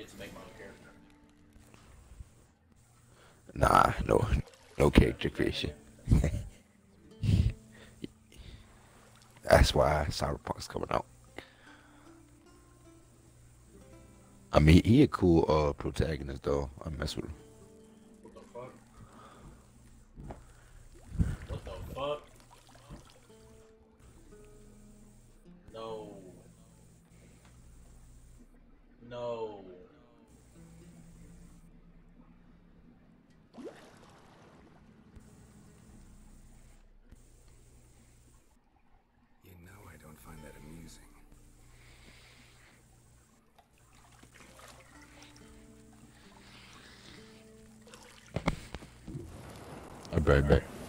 get to make my own character? Nah, no, no character creation. That's why Cyberpunk's coming out. I mean, he a cool uh protagonist though. I mess with him. I'll right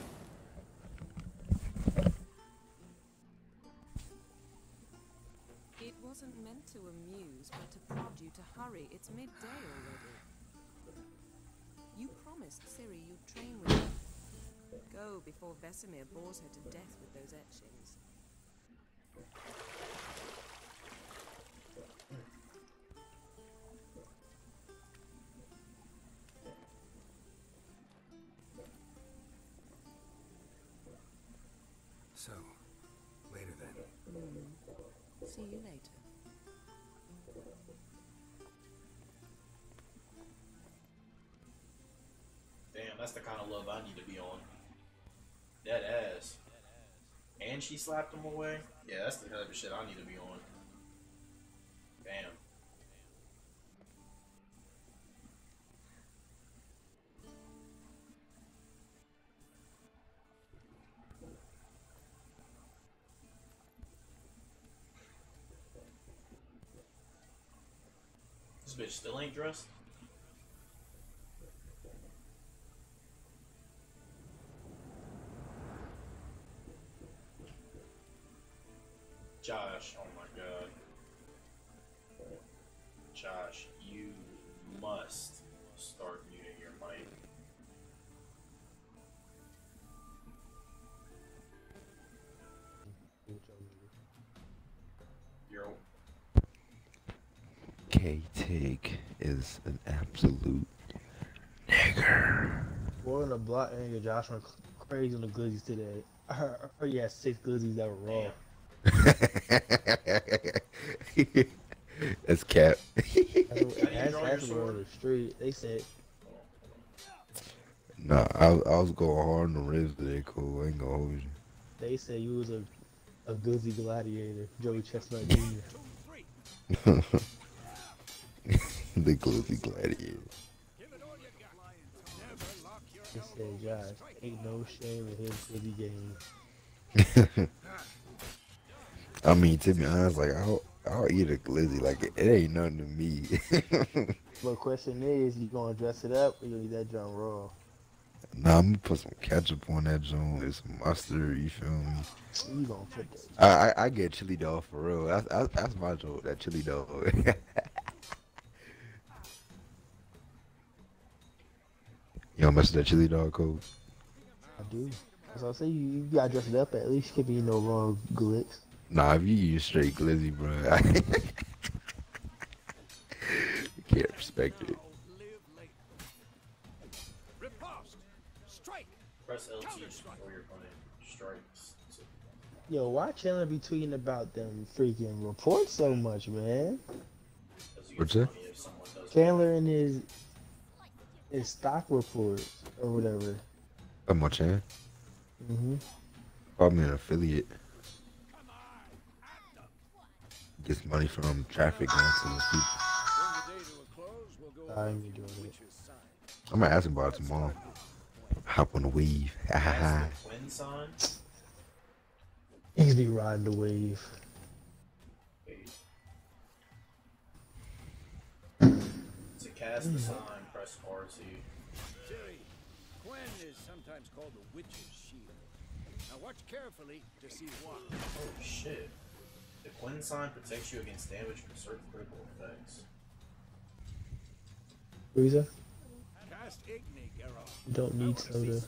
See you later. Damn, that's the kind of love I need to be on. Dead ass. And she slapped him away? Yeah, that's the kind of shit I need to be on. Still ain't dressed? Josh, oh my god. Josh, you must start K Tig is an absolute nigger. On the block and Josh went crazy on the glizzies today. I heard, I heard he had six glizzies that were raw. That's cap. That's, that's, that's on the street. They said, nah, I, I was going hard on the ribs today, cool. I ain't gonna hold you. they said you was a, a glizzy gladiator, Joey Chestnut Jr. the glizzy gladiator. Said, Josh, ain't no shame in his game. I mean, to be honest, like I'll I'll eat a glizzy. Like it, it ain't nothing to me. But question is, you gonna dress it up or you gonna eat that junk raw? nah, I'm gonna put some ketchup on that joint and some mustard. You feel me? You gonna put that. I I, I get chili dog for real. That's that's, that's my joke. That chili dog. You don't mess with that chili dog code. I do. So I say you, you gotta dress it up at least. Can't be no wrong glitz. Nah, if you use straight glizzy, bro, I can't respect it. Riposte! Strike! press LT before you're strikes. Yo, why Chandler be tweeting about them freaking reports so much, man? What's that? money if someone. Chandler and his his stock reports or whatever. How much, man? hmm Probably an affiliate. Gets money from traffic going to those people. The day to a close, we'll go I over ain't the doing it. witch's sign. I'm gonna ask him about it tomorrow. Hop on the wave. Ha ha ha. That's the. He's be riding the wave. To cast the sign, press RT. Ciri, Quen is sometimes called the witch's shield. Now watch carefully to see what. Oh shit. The Quen sign protects you against damage from certain critical effects. Louisa, Cast Igni, Geralt. don't need wanna soda.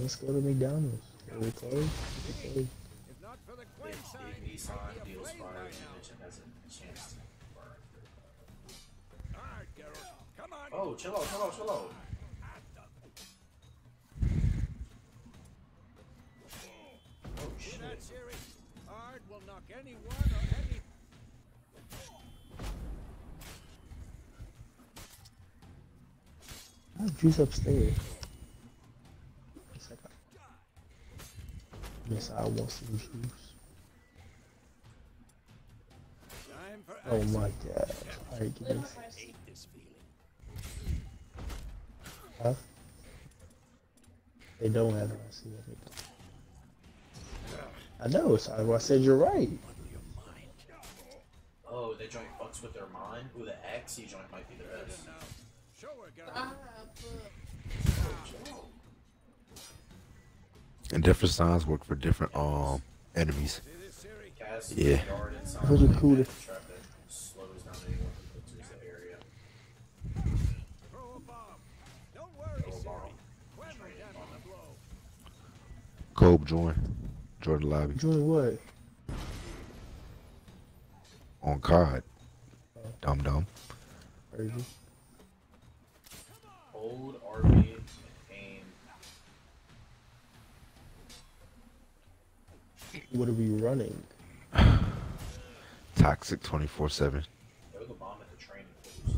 Let's go to McDonald's. Are we closed? We closed. If not for the The Quen sign, Igni sign deals fire damage and has a Oh, chill out, chill out, chill out. Oh shit. that, Ciri? Aard will knock anyone or any Oh, juice upstairs. It's like Yes, I want some juice. Oh my god. Alright, give me I hate this feeling. Huh? They don't have it. I. I know, so I said you're right. Oh, that joint fucks with their mind. Ooh, the Axii joint might be their best. Now, show her, And different signs work for different um enemies. See this, Ciri? Cass, Yeah. guard and sign Those are cool. that trap that slows down anyone who enters the area. Throw a bomb. Don't worry, Throw a Ciri. bomb. Quen will handle the blow. Kobe join. Join the lobby. Join what? On COD. Dum dum. Crazy. Hold RB and aim. What are we running? Toxic 24 7. Throw the bomb at the training post.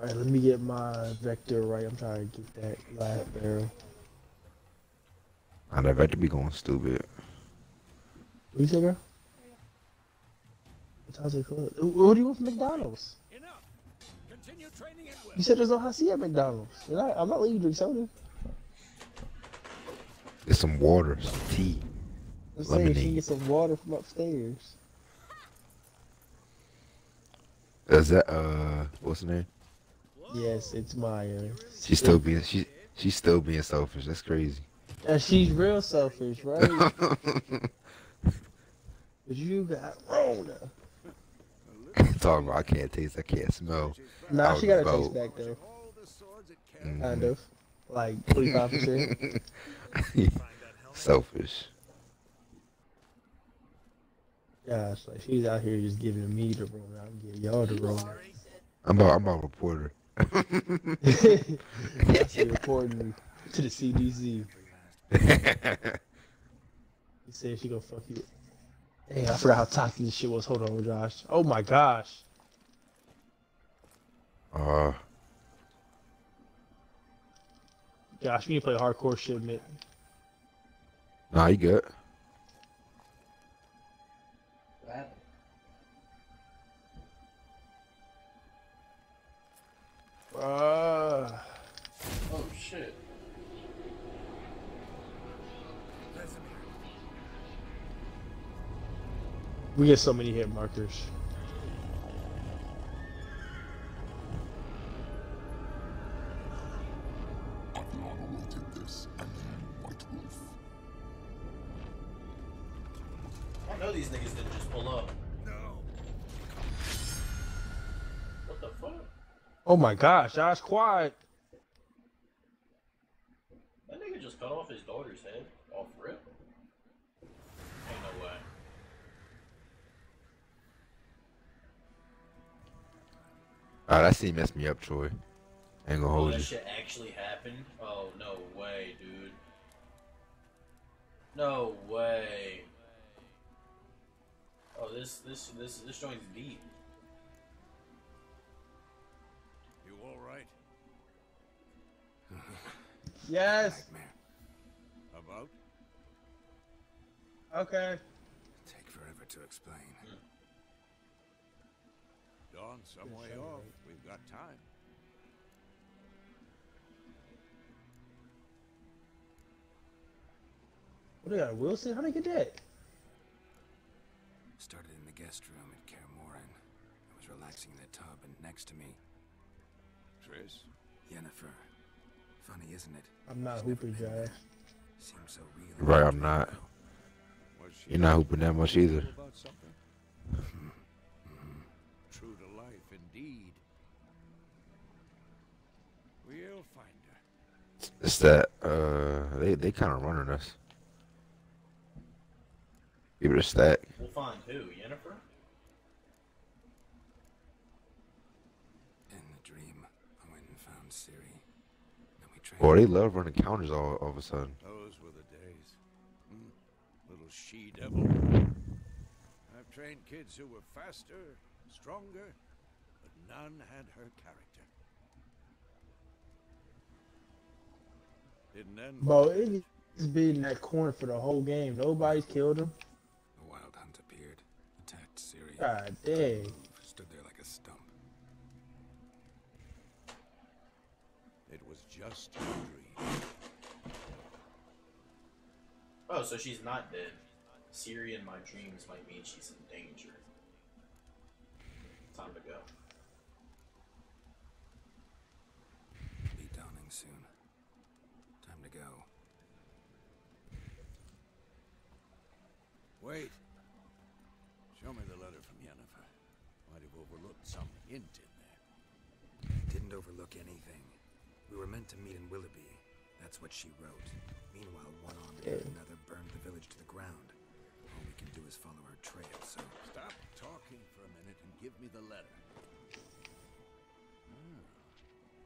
Alright, let me get my vector right. I'm trying to get that last barrel. I'd have to be going stupid. What you say, girl? What time's it? What do you want from McDonald's? Enough. Continue training. You said there's no hot seat at McDonald's. And I, I'm not letting you drink soda. Get some water, some tea. I'm saying she can get some water from upstairs. Is that uh what's her name? Yes, it's Maya. She's still being she she's still being selfish. That's crazy. And she's real selfish, right? but you got Rona. Talking about I can't taste, I can't smell. Nah, she got a taste back though. All the swords it carries. Mhm. Kind of. Like 45%. selfish. Gosh, like she's out here just giving me the Rona. I'm giving y'all the Rona. I'm about I'm about to report her. That's reporting to the CDC. He said she gonna fuck you. Dang, I forgot how toxic this shit was. Hold on, Josh. Oh my gosh. uh Josh, we need to play hardcore shit, man. nah you good. We get so many hit markers. I know these niggas didn't just pull up. What the fuck? Oh my gosh, Josh, quiet. That scene messed me up, Troy. Ain't gonna Oh, hold that you. shit actually happened? Oh, no way, dude. No way. Oh, this, this, this, this joint's deep. You all right? Yes. Nightmare. About? Okay. Take forever to explain. Hmm. Dawn, some way off. We've got time. What do they got? Wilson? How they get that? Started in the guest room at Kaer Morhen. I was relaxing in the tub, and next to me. Triss? Yennefer. Funny, isn't it? I'm not She's hooping, been there. Josh. Seems so real. Right, I'm not. though. Was she You're not hooping that much either. about something? True to life, indeed. We'll find her. It's that uh they they kind of running us. Give it a stack. We'll find who? Yennefer? In the dream, I went and found Ciri. Then we trained. Boy, they love running counters all, all of a sudden. Those were the days. Hmm. Little she devil. I've trained kids who were faster, stronger, but none had her character. Didn't end. Bro, it's been in that corner for the whole game. Nobody's killed him. The wild hunt appeared, attacked Ciri. God dang. Stood there like a stump. It was just a dream. Oh, so she's not dead. Ciri in my dreams might mean she's in danger. Time to go. Be dawning soon. Time to go. Wait. Show me the letter from Yennefer. Might have overlooked some hint in there. Didn't overlook anything. We were meant to meet in Willoughby. That's what she wrote. Meanwhile, one arm and another burned the village to the ground. All we can do is follow her trail, so Stop talking for a minute and give me the letter. Hmm.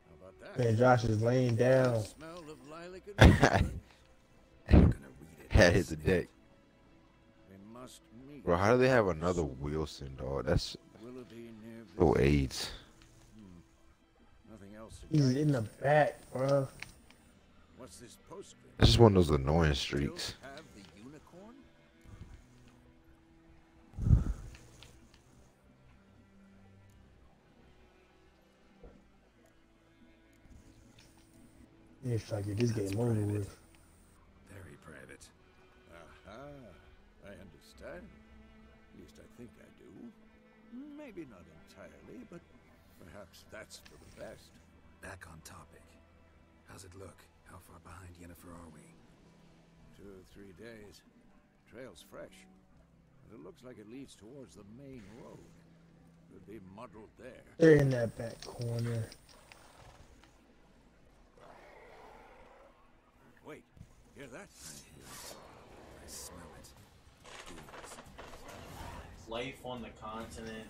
How about that? Man, Josh is laying down. Smell of lilac and. I'm gonna read it. That hit the. We must meet. Bro, how do they have another Wilson, dog? That's Willoughby near no Vis- AIDS. Hmm. Nothing else He's in the back, bro. What's this postscript? That's just one of those annoying streaks. He's trying to get this game over with. Very private. Aha, I understand. At least I think I do. Maybe not entirely, but perhaps that's for the best. Back on topic. How's it look? How far behind Yennefer are we? Two or three days. Trail's fresh. But it looks like it leads towards the main road. Could be muddled there. They're in that back corner. Wait, hear that? I hear it. I smell it. Life on the continent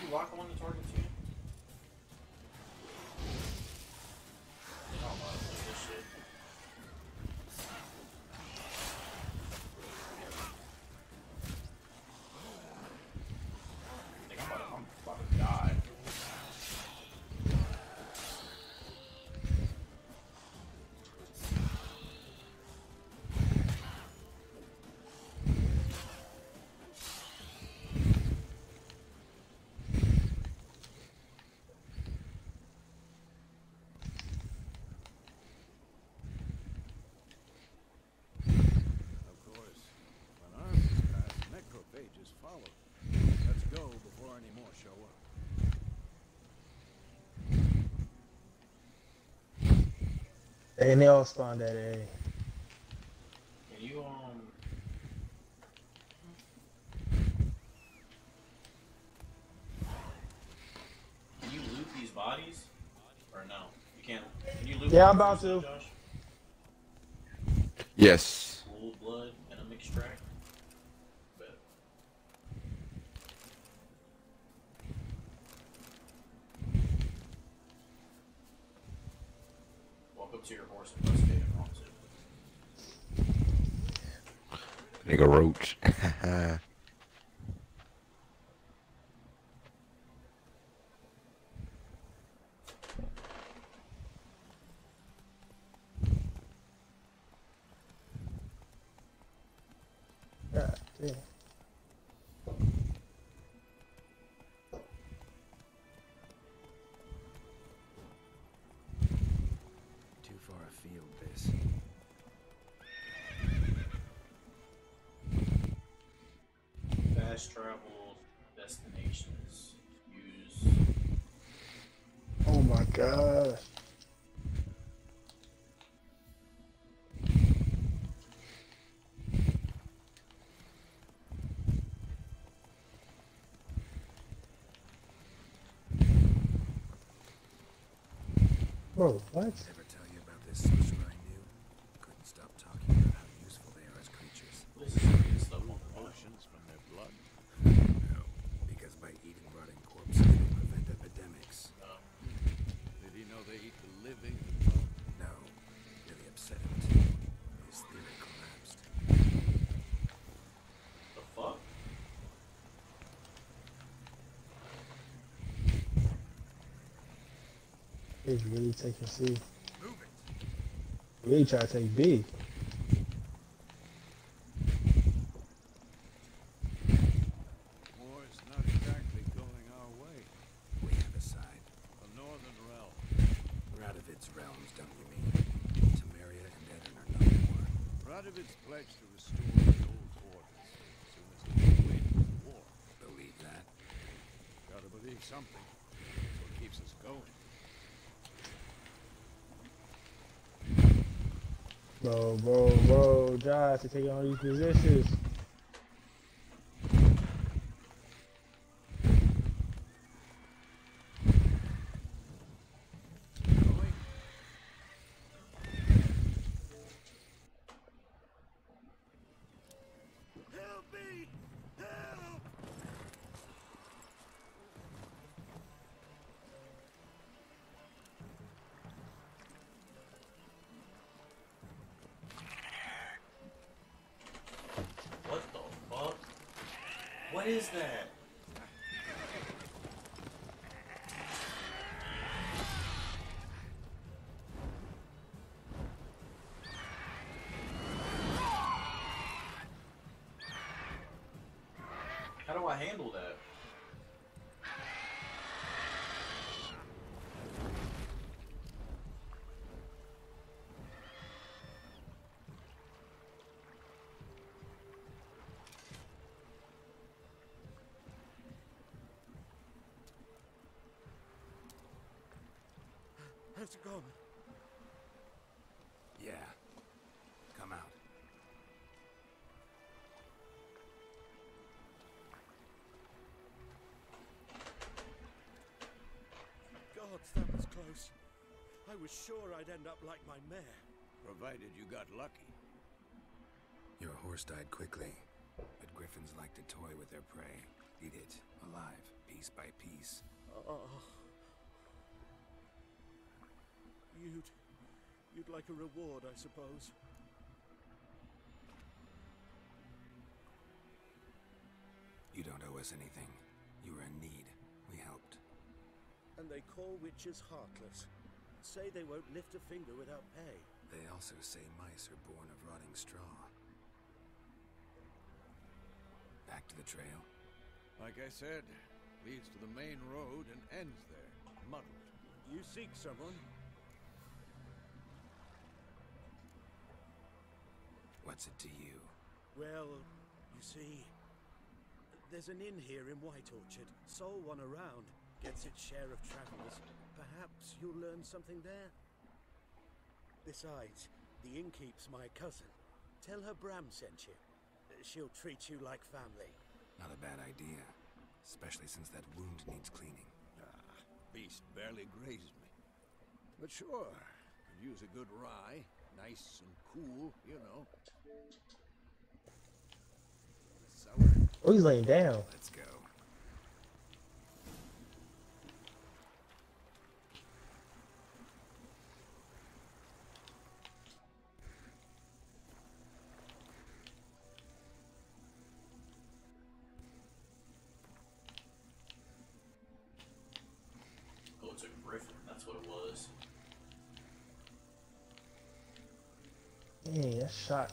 You lock on the target go before any more show up. And they all spawned at A. Can you um Can you loot these bodies? Or no? You can't can you loot Yeah, I'm about to. Josh? Yes. Wool, blood, venom extract? Bet. Walk up to your horse and investigate if you want to. Nigga Fast travel destinations. Use. Oh my god. Bro, what? Ever tell you about this sorcerer I knew? Couldn't stop talking about how useful they are as creatures. This is serious stuff on the boat. Potions from their blood. No, because by eating rotting corpses, they prevent epidemics. Um, Did he know they eat the living? No, really upset him too. His theory collapsed. the fuck? He's really taking C. Really trying to take B. War's not exactly going our way. We have a side. The northern realm. We're out of its realms, don't you mean? Temeria and Aedirn are no more. Radovid's pledged to restore the old orders as soon as he can win the war. Believe that? Gotta believe something. That's what keeps us going. Bro, bro, Josh, to take on these positions. What is that? How's it going? Yeah. Come out. Gods, that was close. I was sure I'd end up like my mare. Provided you got lucky. Your horse died quickly, but griffins like to toy with their prey. Eat it, alive, piece by piece. Oh. You'd. You'd like a reward, I suppose. You don't owe us anything. You were in need. We helped. And they call witches heartless. Say they won't lift a finger without pay. They also say mice are born of rotting straw. Back to the trail. Like I said, leads to the main road and ends there, muddled. You seek someone? What's it to you? Well, you see, there's an inn here in White Orchard. Sole one around. Gets its share of travelers. Perhaps you'll learn something there? Besides, the innkeep's my cousin. Tell her Bram sent you. She'll treat you like family. Not a bad idea. Especially since that wound needs cleaning. Ah, beast barely grazed me. But sure, could use a good rye. Nice and cool, you know. Oh, he's laying down. Let's go. shot.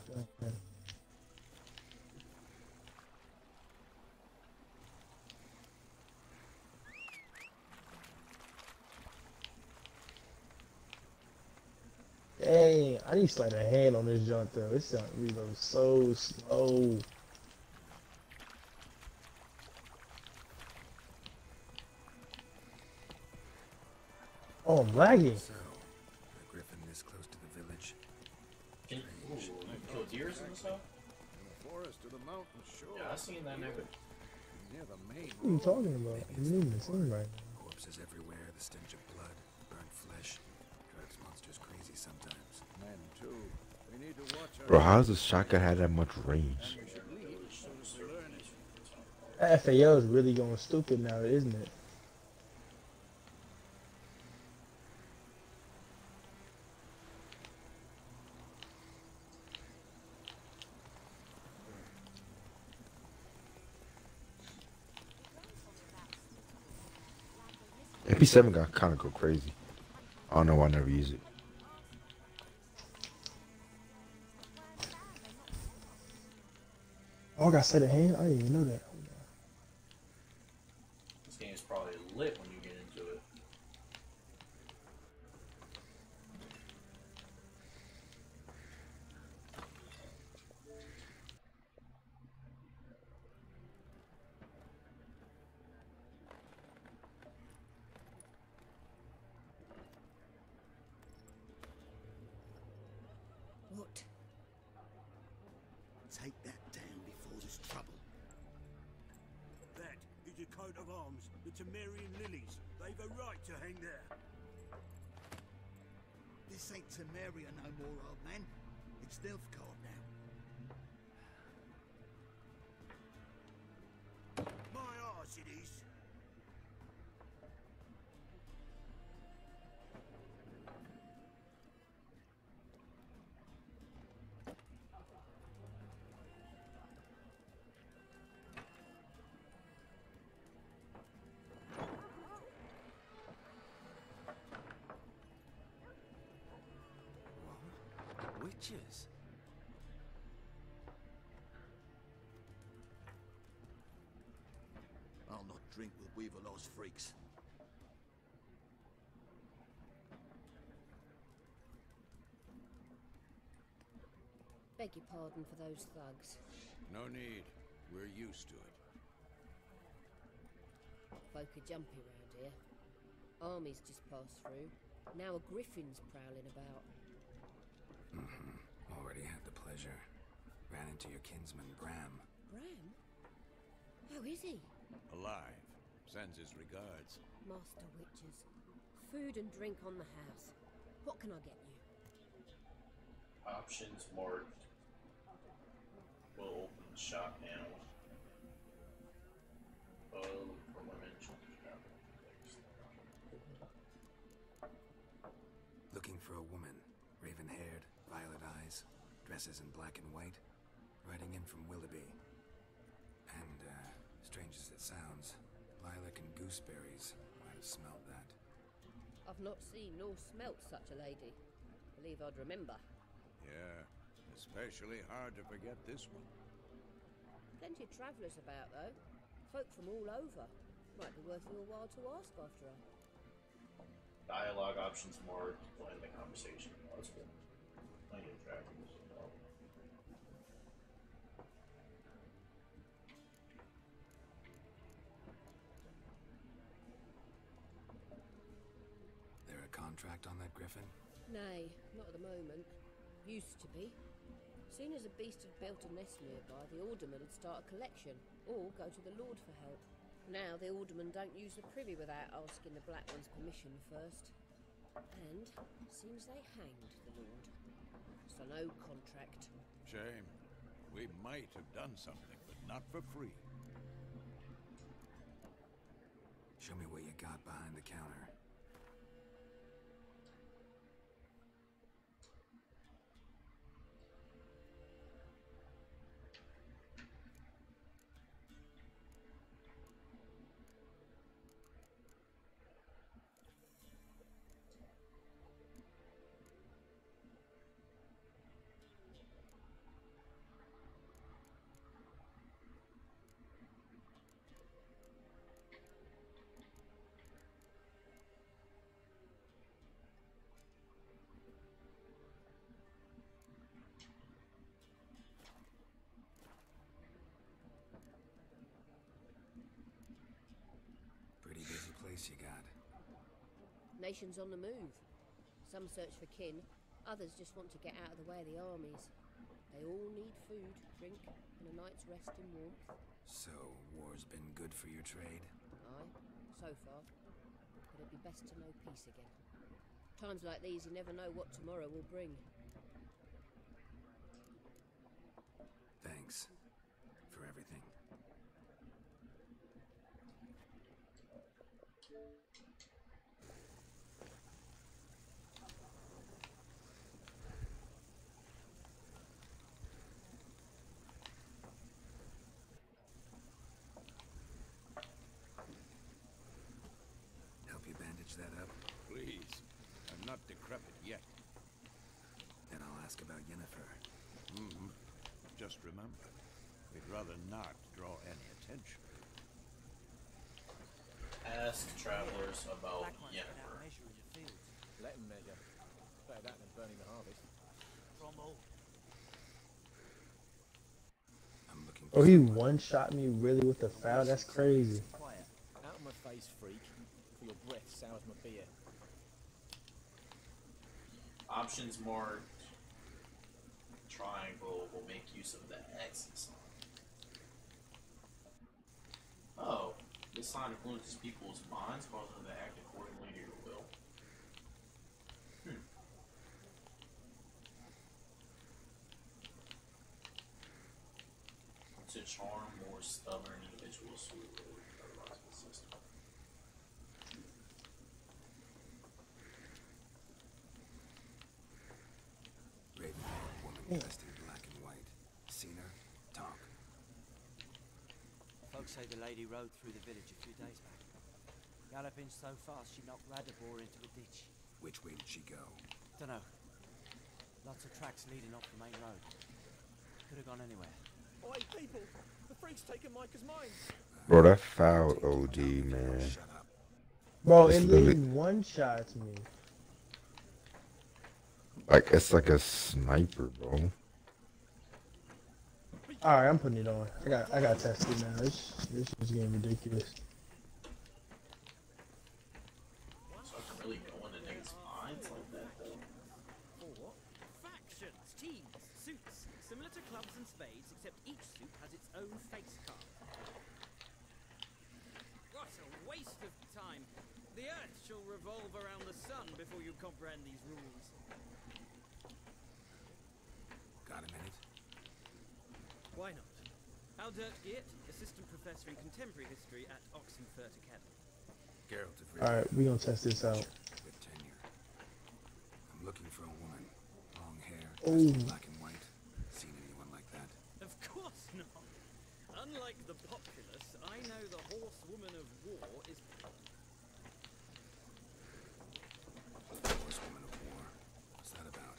Dang, I need to slide a hand on this junk though. This junk reloads so slow. Oh, I'm lagging. Forest or the mountain, sure. Yeah, I seen that nigga. Near the main What are you talking about? I'm leaving the scene right now. Corpses everywhere, the stench of blood, burnt flesh. Drives monsters crazy sometimes. Men too. We need to watch our Bro, how's the shotgun have that much range? We should leave as soon as we learn it. That FAO is really going stupid now, isn't it? MP7 got kind of go crazy. I don't know why I never use it. Oh, I got set a hand? I didn't even know that. This game's probably lit when you get into it. What? Take that down before there's trouble. That is a coat of arms, the Temerian lilies. They've a right to hang there. This ain't Temeria no more, old man. It's Nilfgaard now. Witches? I'll not drink with Weaverlaw's freaks. Beg your pardon for those thugs. No need. We're used to it. Folk are jumpy round here. Armies just passed through. Now a griffin's prowling about. Mm-hmm. Already had the pleasure. Ran into your kinsman, Bram. Bram? How is he? Alive. Sends his regards. Master Witches. Food and drink on the house. What can I get you? Options marked. We'll open the shop now. Oh, for women. Dresses in black and white. Riding in from Willoughby. And, uh, strange as it sounds, lilac and gooseberries. Might have smelled that. I've not seen nor smelt such a lady. Believe I'd remember. Yeah. Especially hard to forget this one. Plenty of travellers about, though. Folk from all over. Might be worth your while to ask after her. Dialogue options marked. We'll end the conversation. That's good. Plenty of trackers. Contract on that griffin? Nay, not at the moment. Used to be. Soon as a beast had built a nest nearby, the alderman would start a collection, or go to the lord for help. Now the aldermen don't use the privy without asking the Black One's permission first. And seems they hanged the lord. So no contract. Shame. We might have done something, but not for free. Show me what you got behind the counter. Nations on the move. Some search for kin, others just want to get out of the way of the armies. They all need food, drink, and a night's rest and warmth. So, war's been good for your trade? Aye, so far. But it'd be best to know peace again. Times like these, you never know what tomorrow will bring. Thanks for everything. Help you bandage that up? Please. I'm not decrepit yet. Then I'll ask about Yennefer. Mm-hmm. Just remember, we'd rather not draw any attention. Ask travelers about Black one's been out Yennefer. measuring the fields. Let him measure. Better that than burning the harvest. Cromwell. Oh, he one shot me really with the FAL. That's crazy. Out of my face, freak. For your breath sours my beer. Options marked triangle will make use of the Axii sign. Oh, this sign influences people's minds, causing them to act accordingly to your will. Hmm. To charm more stubborn individuals who will otherwise resist. Raven-haired woman dressed in black and white. Seen her? Talk. Folks say the lady rode through the village a few days back. Galloping so fast she knocked Radabor into a ditch. Which way did she go? Dunno. Lots of tracks leading off the main road. Could have gone anywhere. Oi, people! The freak's taken Micah's mind! Bro, that FAL OG, man. Shut. Bro, It's it literally- literally one shots me. Like, it's like a sniper, bro. All right, I'm putting it on. I got, I got tested now. This, this is getting ridiculous. So I can really go into niggas' minds like that, though. What? Factions, teams, suits, similar to clubs and spades, except each suit has its own face card. What a waste of time! The Earth shall revolve around the sun before you comprehend these rules. Got a minute? Why not? Aldert Geert, assistant professor in contemporary history at Oxenfurt Academy. Geralt of All right, Rivia, we gonna test this out. with tenure. I'm looking for a woman. Long hair, Ooh. black and white. Seen anyone like that? Of course not! Unlike the populace, I know the horsewoman of war is Horsewoman of war. What's that about?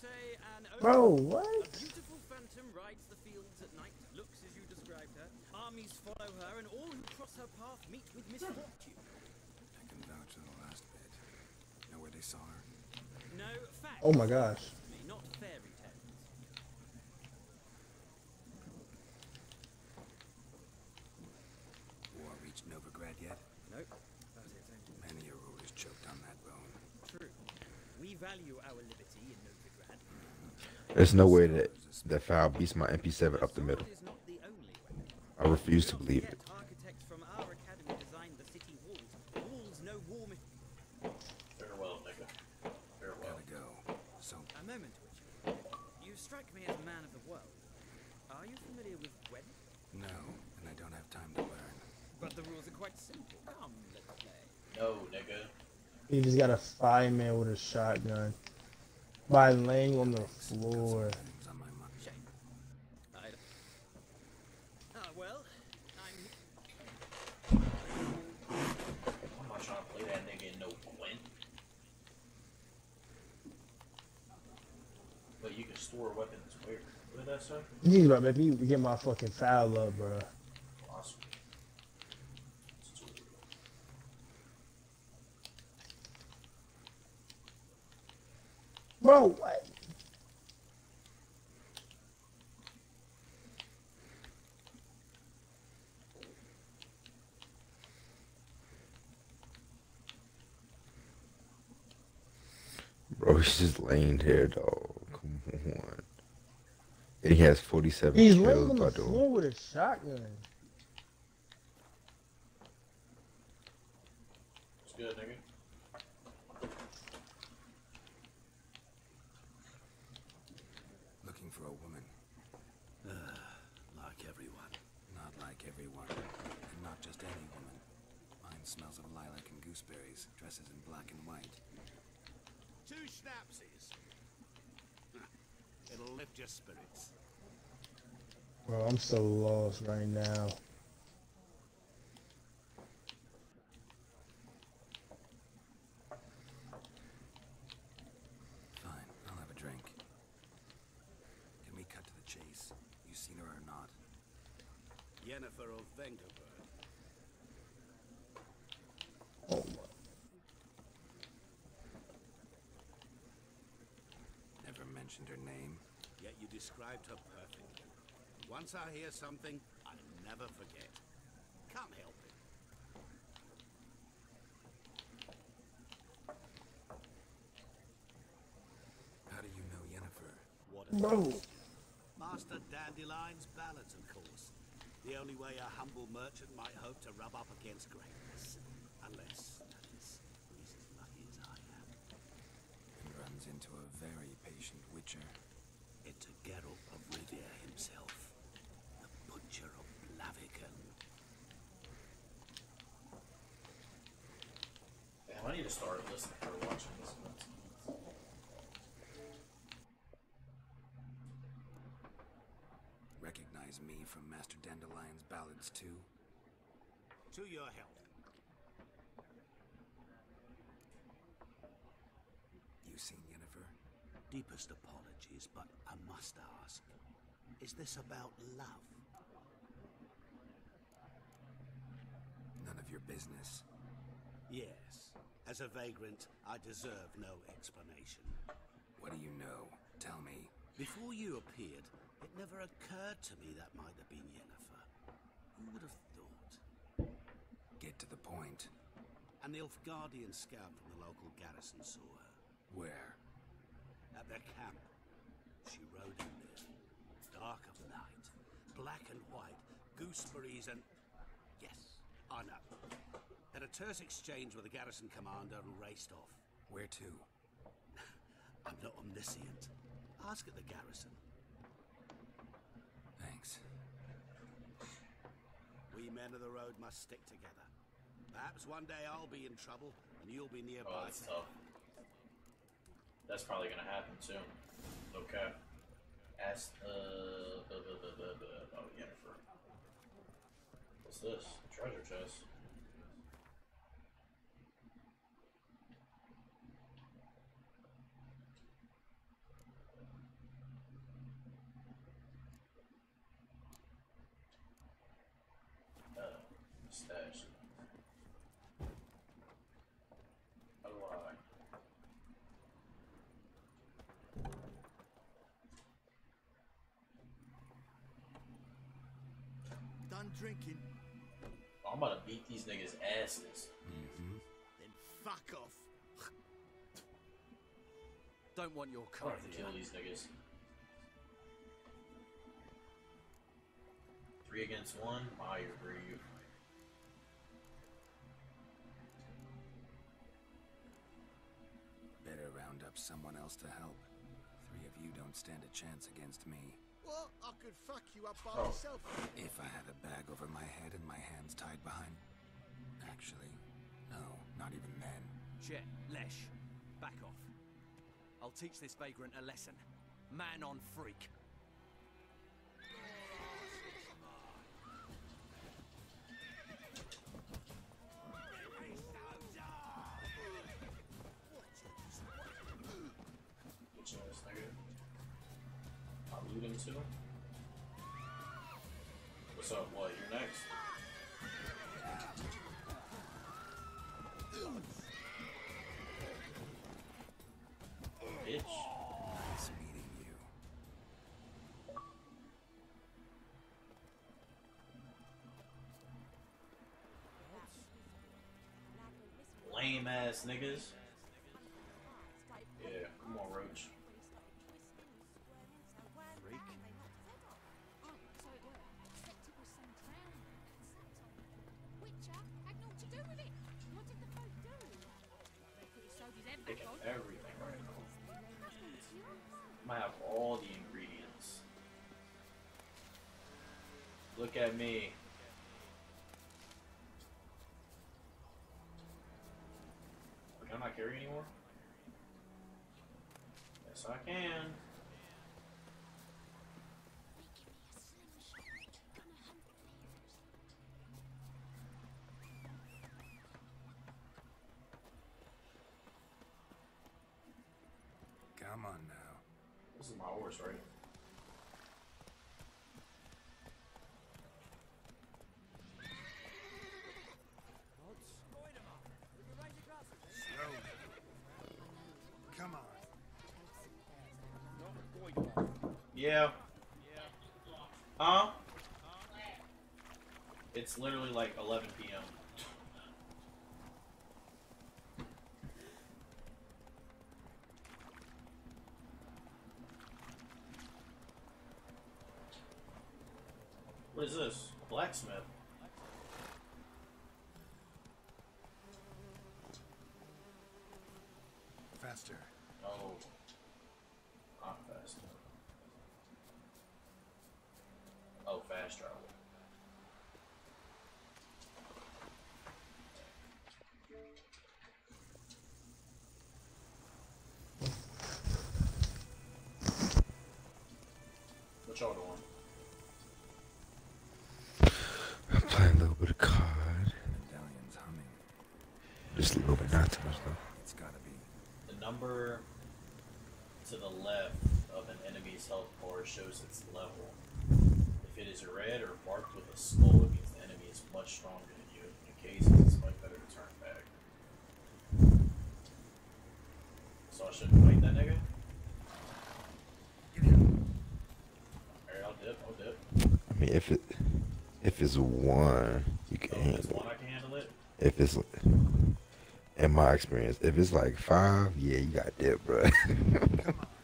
Folks say an Bro, A what? beautiful phantom rides the fields at night, looks as you described her. Armies follow her, and all who cross her path meet with misfortune. I can vouch for the last bit. Know where they saw her? No facts. Oh my gosh. Me, not fairy tales. War reached Novigrad yet? Nope. But it Many a rulers choked on that bone. true. We value our liberty in Novigrad. There's no way that that FAL beats my MP7 up the middle. I refuse to believe it. Gotta. You strike me as a man of the world. Are you familiar with no, and I don't have time to learn. But the rules are quite simple. No, nigga. He just got a fireman with a shotgun by laying on the Thanks. Got some floor. items on my mind. Shame. I don't... Well, I'm... I'm not trying to play that nigga in no Gwent. But you can store weapons where? What did that say? He's about to make me get my fucking foul up, bro. Awesome. Bro, what? Bro, he's just laying there, dog. Come on. And he has 47 He's kills, laying on by the the floor with a shotgun. It's good, nigga. Looking for a woman. Uh, like everyone. Not like everyone. And not just any woman. Mine smells of lilac and gooseberries, dresses in black and white. Two snapsies. It'll lift your spirits. Bro, I'm so lost right now. Fine, I'll have a drink. Can we cut to the chase? You seen her or not? Yennefer of Vengerberg. Oh my. Never mentioned her name. Yet you described her perfectly. Once I hear something, I never forget. Can't help it. How do you know Yennefer? What a Bro. Master Dandelion's ballads, of course. The only way a humble merchant might hope to rub up against greatness. Unless, that is, he's as lucky as I am. And runs into a very patient witcher. It's a Geralt of Rivia himself. The Butcher of Blaviken. Damn, I need to start listening or watching this. Recognize me from Master Dandelion's ballads too? To your health. You seen Yennefer? Deepest apologies, but I must ask. Is this about love? None of your business. Yes. As a vagrant, I deserve no explanation. What do you know? Tell me. Before you appeared, it never occurred to me that might have been Yennefer. Who would have thought? Get to the point. An Nilfgaardian scout from the local garrison saw her. Where? At their camp. She rode in there. Dark of night. Black and white. Gooseberries and... Yes, I know. Had a terse exchange with the garrison commander and raced off. Where to? I'm not omniscient. Ask at the garrison. Thanks. We men of the road must stick together. Perhaps one day I'll be in trouble and you'll be Oh, nearby. that's tough. That's probably gonna happen soon. Okay. Ask, uh, oh, Yennefer. What's this? Treasure chest. Uh, stash. How do I? Done drinking? I'm about to beat these niggas' asses. Mm-hmm. Then fuck off. Don't want your I'm gonna kill these niggas. Three against one, I agree. Better round up someone else to help. Three of you don't stand a chance against me. What? I could fuck you up by Oh. myself. If I had a bag over my head and my hands tied behind. Actually, no, not even then. Chet, Lesh, back off. I'll teach this vagrant a lesson. Man on freak. I'm looting too. What's up? What? You're next. Bitch. Nice meeting you. Lame ass niggas. Carry anymore? Yes, I can. Come on now. This is my horse, right? Come on. Yeah. Huh? It's literally like 11 p.m. What is this? Blacksmith. Faster. Oh. Not fast. Oh, fast travel. What y'all doing? I'm playing a little bit of COD. Medallion's humming. Just a little bit, not too much though. It's gotta be. The number to the left of an enemy's health bar shows its level. If it is red or marked with a skull, it means the enemy is much stronger than you. In cases, it's much better to turn back. So I shouldn't fight that nigga? Alright, I'll dip, I'll dip. I mean, if it if it's one, you can Oh, handle one, it. Can handle it. If it's in my experience, if it's like five, yeah, you got dip, bro.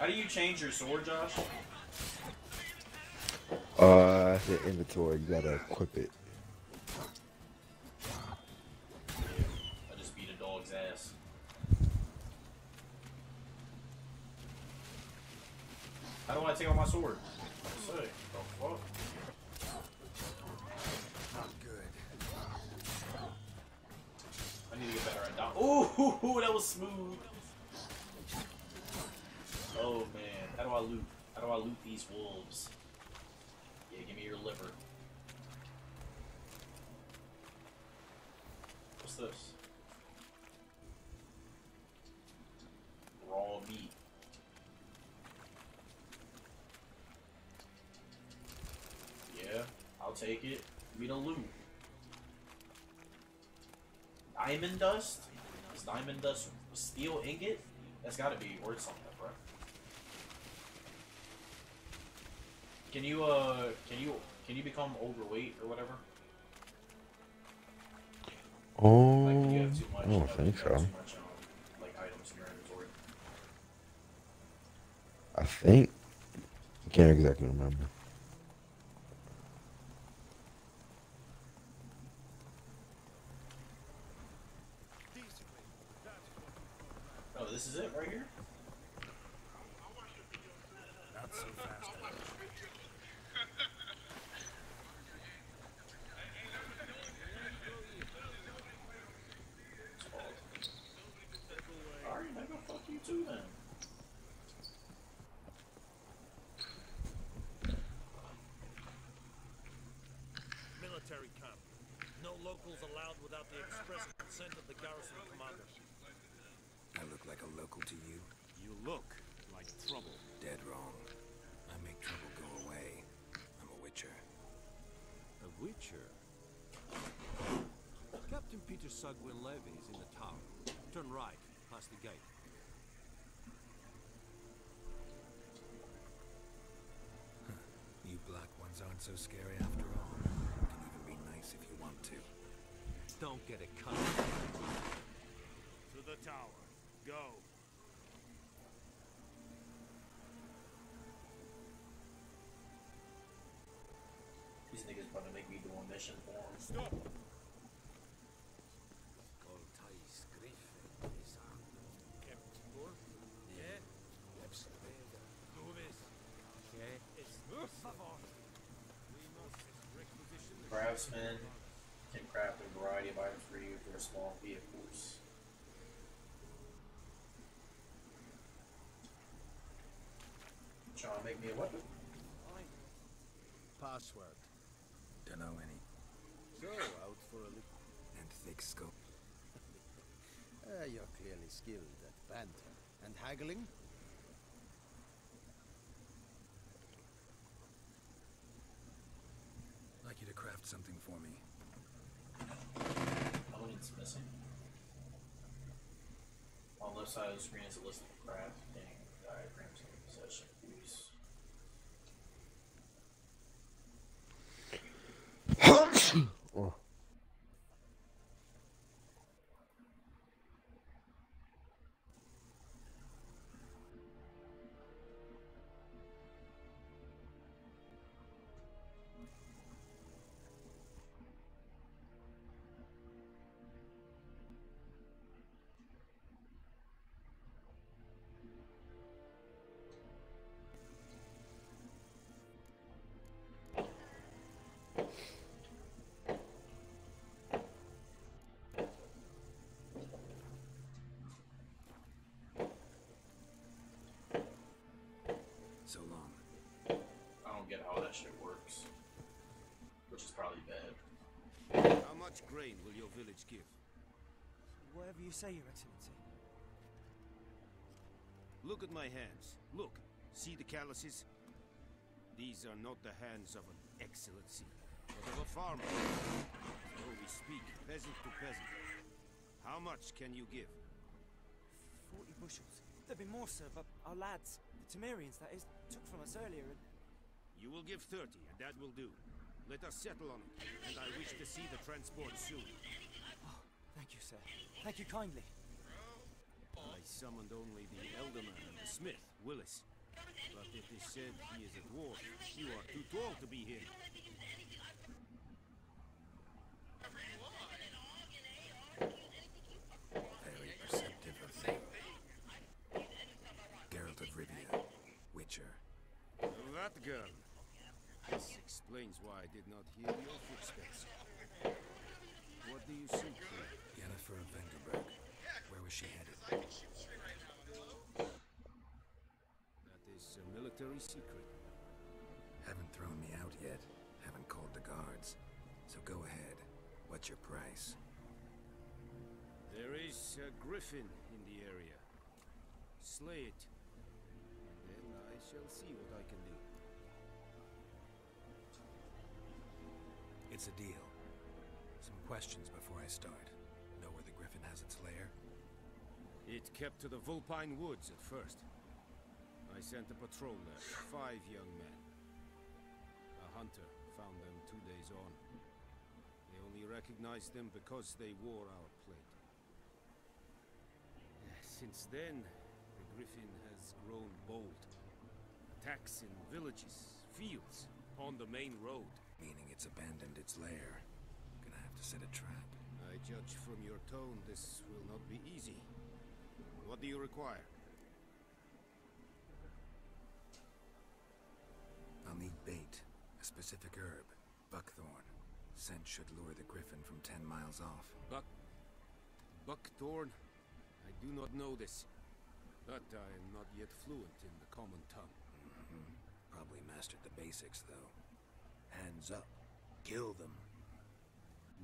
How do you change your sword, Josh? uh, the inventory. You gotta equip it. Take it. Me the loot. Diamond dust? Is diamond dust steel ingot? That's gotta be worth something, bro. Can you uh can you can you become overweight or whatever? Like you Oh, have too much I don't think so. much um, like items in your inventory. I think. I can't exactly remember. Oh, this is it right here? Not so fast. Alright, nigga, fuck you too then. Military camp. No locals allowed without the express consent of the garrison commander. I look like a local to you? You look like trouble. Dead wrong. I make trouble go away. I'm a witcher. A Witcher. Captain Peter Saar Gwynleve is in the tower. Turn right, past the gate. You black ones aren't so scary after all. You can even be nice if you want to. Don't get it cut. To the tower. Go. These niggas about to make me do a mission for them. Stop. Goltais Griffin is on. Keptor? Yeah? Do this. Okay. It's por favor. We must requisition the Craftsman can craft a variety of items for you for small vehicles. Trying to make me a weapon? Password. Dunno any. So, out for a little. And thick scope. Uh, you're clearly skilled at banter. And haggling? Craft something for me. Elements missing. On the left side of the screen is a list of crafting diagrams Which is probably bad. How much grain will your village give? Whatever you say, Your Excellency. Look at my hands. Look. See the calluses? These are not the hands of an excellency, but of a farmer. So we speak peasant to peasant. How much can you give? Forty bushels. There'd be more, sir, but our lads, the Temerians, that is, took from us earlier and... You will give 30, and that will do. Let us settle on it, and I wish to see the transport soon. Oh, thank you, sir. Thank you kindly. I summoned only the Elderman and the smith, Willis. But it is said he is at war. You are too tall to be here. Very perceptive of me. Geralt of Rivia. Witcher. That girl. This explains why I did not hear your footsteps. What do you seek here? Of Vengerberg. Where was she headed? That is a military secret. Haven't thrown me out yet. Haven't called the guards. So go ahead. What's your price? There is a griffin in the area. Slay it. And then I shall see what I can do. It's a deal. Some questions before I start. Know where the griffin has its lair? It kept to the Vulpine Woods at first. I sent a patrol there, five young men. A hunter found them two days on. They only recognized them because they wore our plate. Since then, the griffin has grown bold. Attacks in villages, fields, on the main road. Meaning it's abandoned its lair. Gonna have to set a trap. I judge from your tone this will not be easy. What do you require? I'll need bait. A specific herb. Buckthorn. Scent should lure the griffin from ten miles off. Buck... Buckthorn? I do not know this. But I am not yet fluent in the common tongue. Mhm. Probably mastered the basics, though. Hands up. Kill them.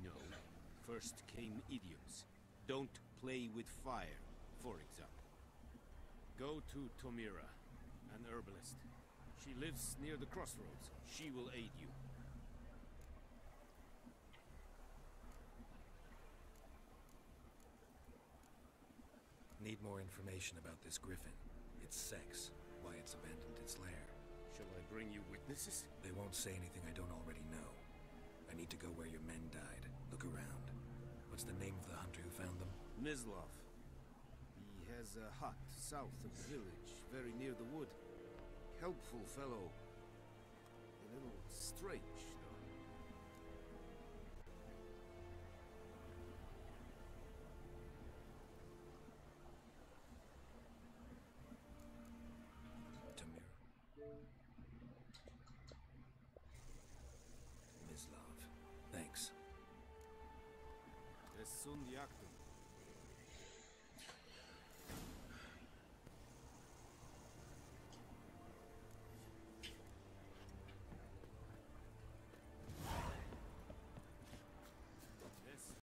No. First came idioms. Don't play with fire, for example. Go to Tomira, an herbalist. She lives near the crossroads. She will aid you. Need more information about this griffin, its sex, why it's abandoned its lair. Shall I bring you witnesses? They won't say anything I don't already know. I need to go where your men died. Look around. What's the name of the hunter who found them? Mislov. He has a hut south of the village, very near the wood. Helpful fellow. A little strange,